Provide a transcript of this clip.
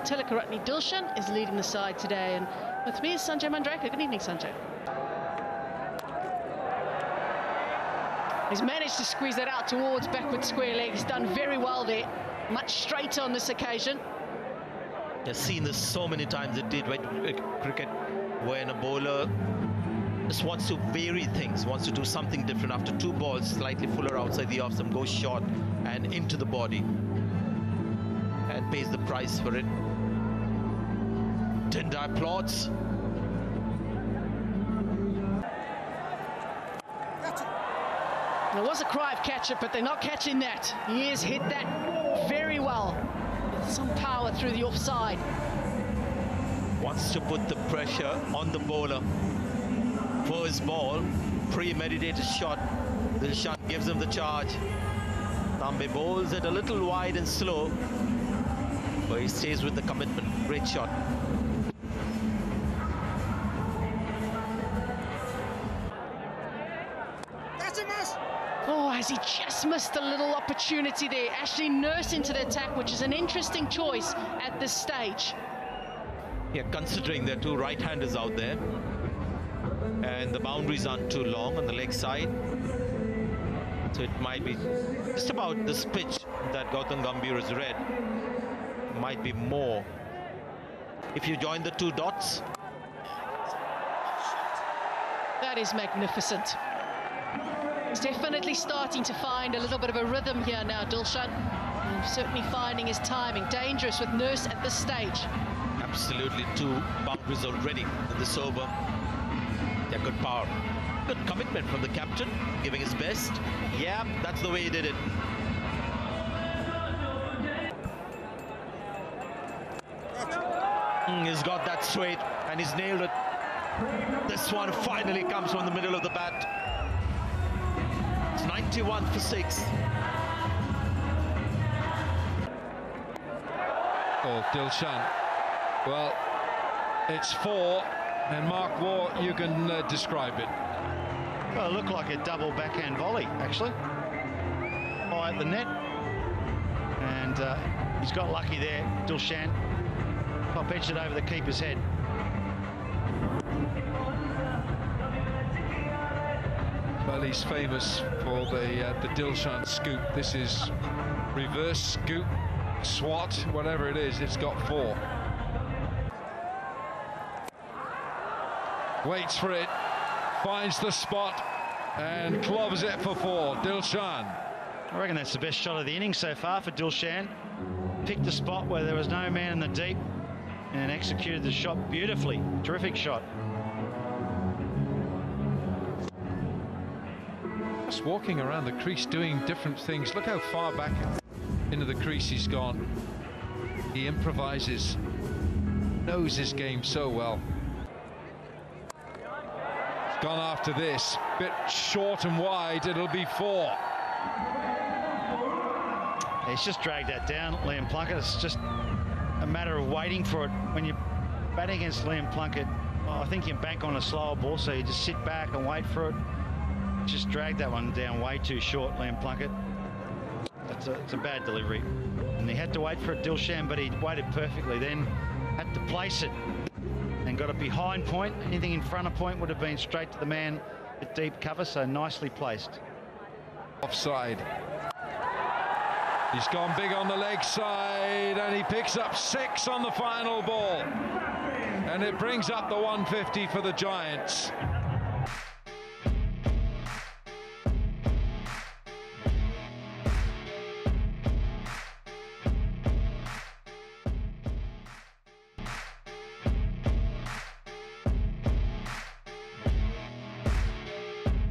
Tillakaratne Dilshan is leading the side today. And with me is Sanjay Manjrekar. Good evening, Sanjay. He's managed to squeeze that out towards backward square leg. He's done very well there. Much straighter on this occasion. I've seen this so many times it did when cricket when a bowler just wants to vary things, wants to do something different after two balls, slightly fuller outside the off, some goes short and into the body and pays the price for it. Tendai applauds. There was a cry of catch it, but they're not catching that. He has hit that very well. Some power through the offside. Wants to put the pressure on the bowler First ball. Premeditated shot. The shot gives him the charge. Tambe bowls it a little wide and slow. But he stays with the commitment. Great shot. Oh, has he just missed a little opportunity there? Ashley Nurse into the attack, which is an interesting choice at this stage. Yeah, considering there are two right-handers out there. And the boundaries aren't too long on the leg side. So it might be just about this pitch that Gautam Gambhir has read. Might be more. If you join the two dots. That is magnificent. He's definitely starting to find a little bit of a rhythm here now, Dilshan. And certainly finding his timing. Dangerous with Nurse at this stage. Absolutely two boundaries already in this over. Yeah, good power. Good commitment from the captain, giving his best. Yeah, that's the way he did it. He's got that straight and he's nailed it. This one finally comes from the middle of the bat. It's 91 for six. Oh, Dilshan. Well, it's four, and Mark Waugh, you can uh, describe it. Well, it looked like a double backhand volley, actually. High at the net. And uh, he's got lucky there, Dilshan. Pop edged it over the keeper's head. Well, he's famous for the uh, the Dilshan scoop. This is reverse scoop, swat, whatever it is. It's got four. Waits for it, finds the spot, and clubs it for four. Dilshan. I reckon that's the best shot of the inning so far for Dilshan. Picked a spot where there was no man in the deep and executed the shot beautifully. Terrific shot. Just walking around the crease doing different things. Look how far back into the crease he's gone. He improvises, knows his game so well. Gone after this, bit short and wide, it'll be four. He's just dragged that down, Liam Plunkett. It's just a matter of waiting for it. When you're batting against Liam Plunkett, well, I think you bank on a slower ball, so you just sit back and wait for it. Just dragged that one down way too short, Liam Plunkett. It's a, it's a bad delivery. And he had to wait for it, Dilshan, but he waited perfectly. Then had to place it and got it behind point. Anything in front of point would have been straight to the man at deep cover, so nicely placed. Offside. He's gone big on the leg side and he picks up six on the final ball. And it brings up the 150 for the Giants.